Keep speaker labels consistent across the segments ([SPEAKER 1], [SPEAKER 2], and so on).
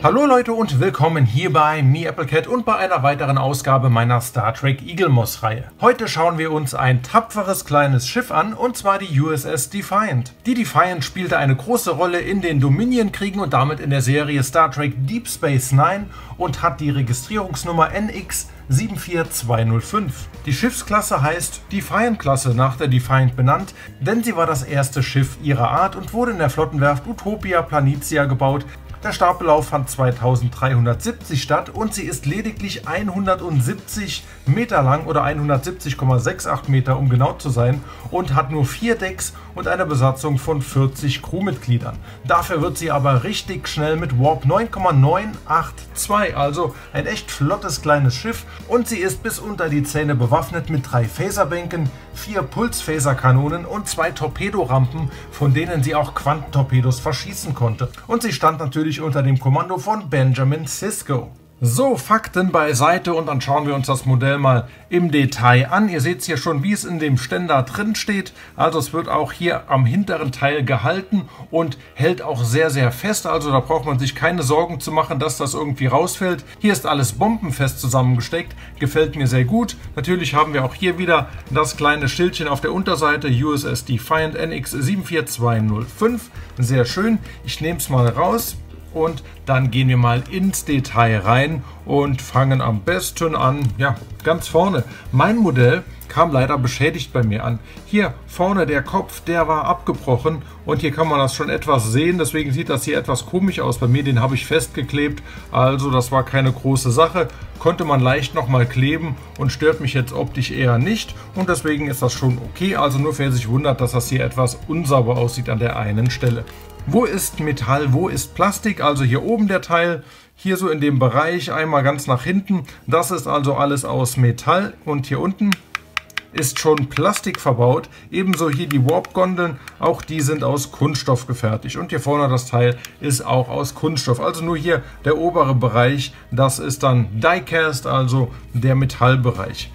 [SPEAKER 1] Hallo Leute und willkommen hier bei MeAppleCat und bei einer weiteren Ausgabe meiner Star Trek Eagle Moss Reihe. Heute schauen wir uns ein tapferes kleines Schiff an und zwar die USS Defiant. Die Defiant spielte eine große Rolle in den Dominion-Kriegen und damit in der Serie Star Trek Deep Space Nine und hat die Registrierungsnummer NX 74205. Die Schiffsklasse heißt Defiant-Klasse nach der Defiant benannt, denn sie war das erste Schiff ihrer Art und wurde in der Flottenwerft Utopia Planitia gebaut, der Startbelauf fand 2370 statt und sie ist lediglich 170 Meter lang oder 170,68 Meter um genau zu sein und hat nur vier Decks und eine Besatzung von 40 Crewmitgliedern. Dafür wird sie aber richtig schnell mit Warp 9,982, also ein echt flottes kleines Schiff und sie ist bis unter die Zähne bewaffnet mit drei Phaserbänken, vier Pulsphaserkanonen und zwei Torpedorampen, von denen sie auch Quantentorpedos verschießen konnte. Und sie stand natürlich unter dem Kommando von Benjamin Sisko. So, Fakten beiseite und dann schauen wir uns das Modell mal im Detail an. Ihr seht es hier schon, wie es in dem Ständer drin steht. Also es wird auch hier am hinteren Teil gehalten und hält auch sehr, sehr fest. Also da braucht man sich keine Sorgen zu machen, dass das irgendwie rausfällt. Hier ist alles bombenfest zusammengesteckt. Gefällt mir sehr gut. Natürlich haben wir auch hier wieder das kleine Schildchen auf der Unterseite USS Defiant NX 74205. Sehr schön. Ich nehme es mal raus und dann gehen wir mal ins Detail rein und fangen am besten an, ja, ganz vorne. Mein Modell kam leider beschädigt bei mir an. Hier vorne der Kopf, der war abgebrochen und hier kann man das schon etwas sehen, deswegen sieht das hier etwas komisch aus. Bei mir, den habe ich festgeklebt, also das war keine große Sache. Konnte man leicht nochmal kleben und stört mich jetzt optisch eher nicht und deswegen ist das schon okay. Also nur wer sich wundert, dass das hier etwas unsauber aussieht an der einen Stelle. Wo ist Metall, wo ist Plastik? Also hier oben der Teil, hier so in dem Bereich, einmal ganz nach hinten. Das ist also alles aus Metall und hier unten ist schon Plastik verbaut. Ebenso hier die Warp-Gondeln, auch die sind aus Kunststoff gefertigt. Und hier vorne das Teil ist auch aus Kunststoff. Also nur hier der obere Bereich, das ist dann Diecast, also der Metallbereich.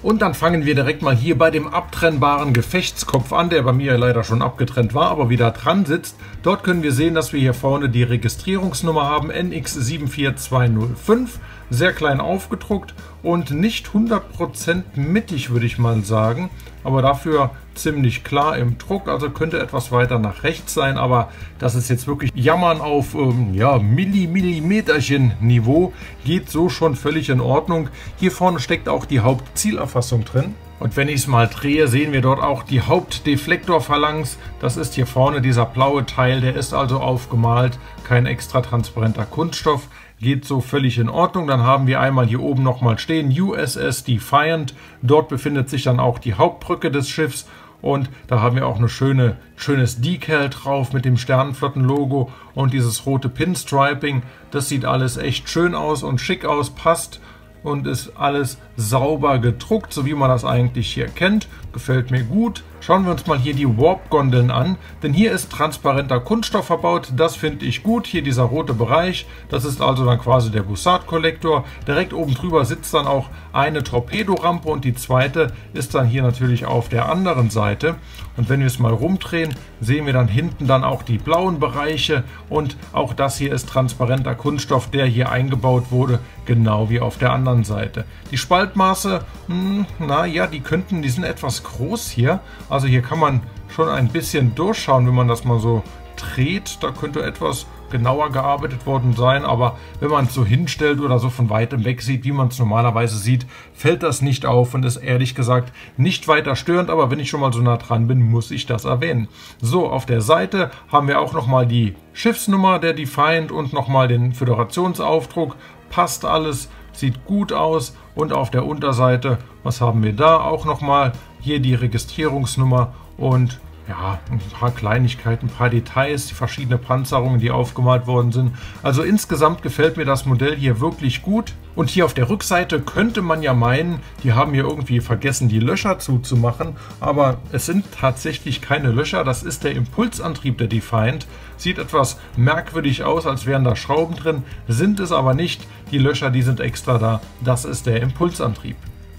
[SPEAKER 1] Und dann fangen wir direkt mal hier bei dem abtrennbaren Gefechtskopf an, der bei mir leider schon abgetrennt war, aber wieder dran sitzt. Dort können wir sehen, dass wir hier vorne die Registrierungsnummer haben, NX74205 sehr klein aufgedruckt und nicht 100% mittig, würde ich mal sagen. Aber dafür ziemlich klar im Druck, also könnte etwas weiter nach rechts sein, aber das ist jetzt wirklich Jammern auf ähm, ja, Millimillimeterchen Niveau, geht so schon völlig in Ordnung. Hier vorne steckt auch die Hauptzielerfassung drin. Und wenn ich es mal drehe, sehen wir dort auch die Hauptdeflektorphalanx. Das ist hier vorne dieser blaue Teil, der ist also aufgemalt, kein extra transparenter Kunststoff geht so völlig in Ordnung. Dann haben wir einmal hier oben nochmal stehen USS Defiant. Dort befindet sich dann auch die Hauptbrücke des Schiffs und da haben wir auch eine schöne, schönes Decal drauf mit dem Sternenflotten-Logo und dieses rote Pinstriping. Das sieht alles echt schön aus und schick aus, passt und ist alles sauber gedruckt, so wie man das eigentlich hier kennt. Gefällt mir gut. Schauen wir uns mal hier die Warp-Gondeln an, denn hier ist transparenter Kunststoff verbaut. Das finde ich gut. Hier dieser rote Bereich, das ist also dann quasi der Bussard-Kollektor. Direkt oben drüber sitzt dann auch eine Torpedorampe und die zweite ist dann hier natürlich auf der anderen Seite. Und wenn wir es mal rumdrehen, sehen wir dann hinten dann auch die blauen Bereiche und auch das hier ist transparenter Kunststoff, der hier eingebaut wurde, genau wie auf der anderen Seite. Die Spaltmaße, hm, naja, die könnten, die sind etwas groß hier. Also hier kann man schon ein bisschen durchschauen, wenn man das mal so dreht. Da könnte etwas genauer gearbeitet worden sein, aber wenn man es so hinstellt oder so von weitem weg sieht, wie man es normalerweise sieht, fällt das nicht auf und ist ehrlich gesagt nicht weiter störend, aber wenn ich schon mal so nah dran bin, muss ich das erwähnen. So, auf der Seite haben wir auch nochmal die Schiffsnummer der Defiant und nochmal den Föderationsaufdruck. Passt alles, sieht gut aus und auf der Unterseite, was haben wir da? Auch nochmal hier die Registrierungsnummer und ja, ein paar Kleinigkeiten, ein paar Details, die verschiedenen Panzerungen, die aufgemalt worden sind. Also insgesamt gefällt mir das Modell hier wirklich gut. Und hier auf der Rückseite könnte man ja meinen, die haben hier irgendwie vergessen, die Löcher zuzumachen. Aber es sind tatsächlich keine Löcher. Das ist der Impulsantrieb der Defiant. Sieht etwas merkwürdig aus, als wären da Schrauben drin. Sind es aber nicht. Die Löcher, die sind extra da. Das ist der Impulsantrieb.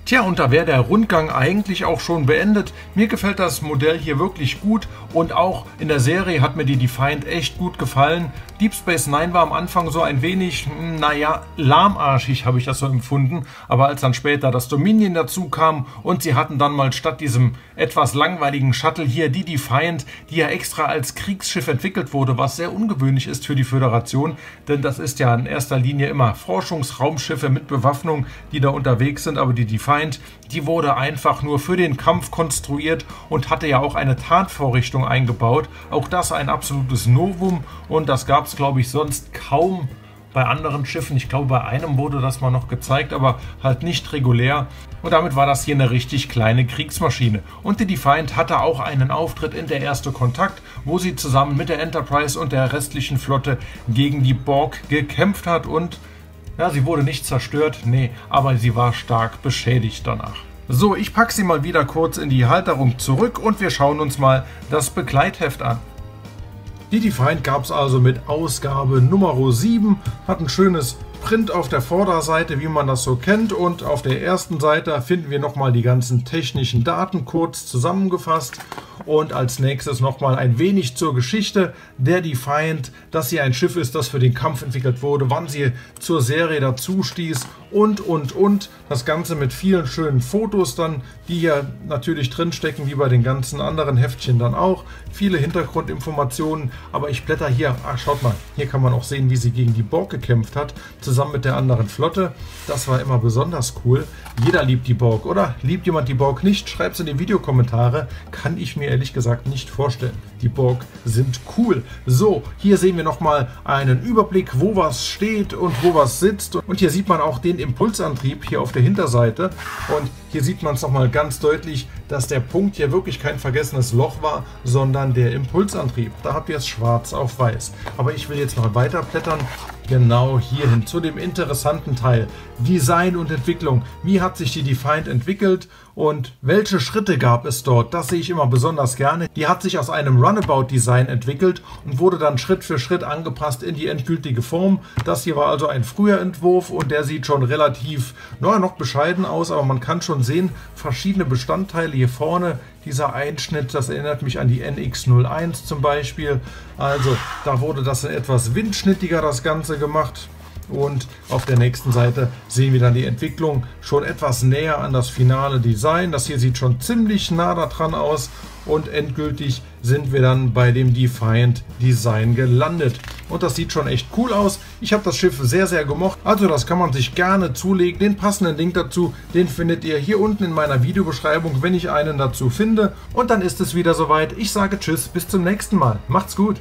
[SPEAKER 1] Tja, und da wäre der Rundgang eigentlich auch schon beendet. Mir gefällt das Modell hier wirklich gut und auch in der Serie hat mir die Defiant echt gut gefallen. Deep Space Nine war am Anfang so ein wenig, hm, naja, lahmarschig habe ich das so empfunden. Aber als dann später das Dominion dazu kam und sie hatten dann mal statt diesem etwas langweiligen Shuttle hier die Defiant, die ja extra als Kriegsschiff entwickelt wurde, was sehr ungewöhnlich ist für die Föderation, denn das ist ja in erster Linie immer Forschungsraumschiffe mit Bewaffnung, die da unterwegs sind, aber die Defiant Feind, die wurde einfach nur für den Kampf konstruiert und hatte ja auch eine Tarnvorrichtung eingebaut. Auch das ein absolutes Novum und das gab es, glaube ich, sonst kaum bei anderen Schiffen. Ich glaube, bei einem wurde das mal noch gezeigt, aber halt nicht regulär. Und damit war das hier eine richtig kleine Kriegsmaschine. Und die Defiant hatte auch einen Auftritt in der erste Kontakt, wo sie zusammen mit der Enterprise und der restlichen Flotte gegen die Borg gekämpft hat und ja, sie wurde nicht zerstört, nee, aber sie war stark beschädigt danach. So, ich packe sie mal wieder kurz in die Halterung zurück und wir schauen uns mal das Begleitheft an. Die Defiant gab es also mit Ausgabe Nummer 7, hat ein schönes Print auf der Vorderseite, wie man das so kennt. Und auf der ersten Seite finden wir nochmal die ganzen technischen Daten kurz zusammengefasst. Und als nächstes nochmal ein wenig zur Geschichte der Defiant, dass sie ein Schiff ist, das für den Kampf entwickelt wurde, wann sie zur Serie dazu stieß und, und, und. Das Ganze mit vielen schönen Fotos dann, die hier natürlich drinstecken, wie bei den ganzen anderen Heftchen dann auch. Viele Hintergrundinformationen, aber ich blätter hier, ach schaut mal, hier kann man auch sehen, wie sie gegen die Borg gekämpft hat zusammen mit der anderen Flotte. Das war immer besonders cool. Jeder liebt die Borg, oder? Liebt jemand die Borg nicht? Schreibt es in die Videokommentare. Kann ich mir ehrlich gesagt nicht vorstellen. Die Borg sind cool. So, hier sehen wir nochmal einen Überblick, wo was steht und wo was sitzt. Und hier sieht man auch den Impulsantrieb hier auf der Hinterseite. Und hier sieht man es nochmal ganz deutlich, dass der Punkt hier wirklich kein vergessenes Loch war, sondern der Impulsantrieb. Da habt ihr es schwarz auf weiß. Aber ich will jetzt noch weiter blättern genau hierhin, zu dem interessanten Teil. Design und Entwicklung. Wie hat sich die Defiant entwickelt und welche Schritte gab es dort? Das sehe ich immer besonders gerne. Die hat sich aus einem Runabout-Design entwickelt und wurde dann Schritt für Schritt angepasst in die endgültige Form. Das hier war also ein früher Entwurf und der sieht schon relativ, naja, noch bescheiden aus, aber man kann schon sehen, verschiedene Bestandteile hier vorne. Dieser Einschnitt, das erinnert mich an die NX01 zum Beispiel. Also da wurde das etwas windschnittiger das Ganze gemacht. Und auf der nächsten Seite sehen wir dann die Entwicklung schon etwas näher an das finale Design. Das hier sieht schon ziemlich nah daran aus und endgültig sind wir dann bei dem Defiant Design gelandet. Und das sieht schon echt cool aus. Ich habe das Schiff sehr, sehr gemocht. Also das kann man sich gerne zulegen. Den passenden Link dazu, den findet ihr hier unten in meiner Videobeschreibung, wenn ich einen dazu finde. Und dann ist es wieder soweit. Ich sage Tschüss, bis zum nächsten Mal. Macht's gut.